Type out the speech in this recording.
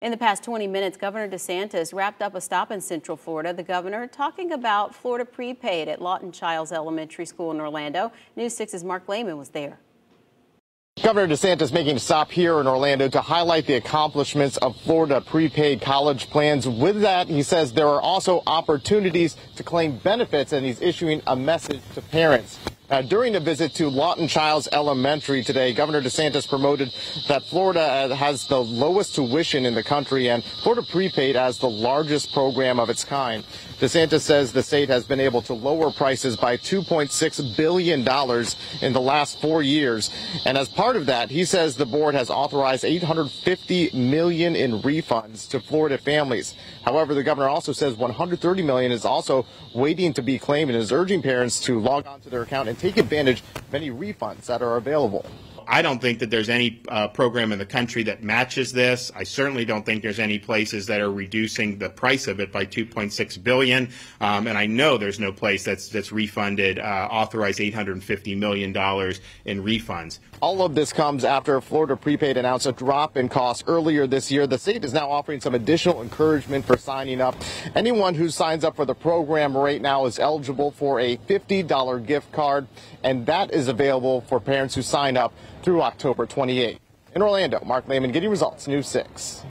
In the past 20 minutes, Governor DeSantis wrapped up a stop in Central Florida. The governor talking about Florida prepaid at Lawton Chiles Elementary School in Orlando. News 6's Mark Lehman was there. Governor DeSantis making a stop here in Orlando to highlight the accomplishments of Florida prepaid college plans. With that, he says there are also opportunities to claim benefits, and he's issuing a message to parents. Uh, during a visit to Lawton Chiles Elementary today, Governor DeSantis promoted that Florida uh, has the lowest tuition in the country and Florida Prepaid as the largest program of its kind. DeSantis says the state has been able to lower prices by $2.6 billion in the last four years. And as part of that, he says the board has authorized 850 million in refunds to Florida families. However, the governor also says $130 million is also waiting to be claimed and is urging parents to log on to their account and take advantage of any refunds that are available. I don't think that there's any uh, program in the country that matches this. I certainly don't think there's any places that are reducing the price of it by 2.6 billion. Um, and I know there's no place that's that's refunded, uh, authorized 850 million dollars in refunds. All of this comes after Florida Prepaid announced a drop in costs earlier this year. The state is now offering some additional encouragement for signing up. Anyone who signs up for the program right now is eligible for a $50 gift card, and that is available for parents who sign up through October 28. In Orlando, Mark Lehman getting results, News 6.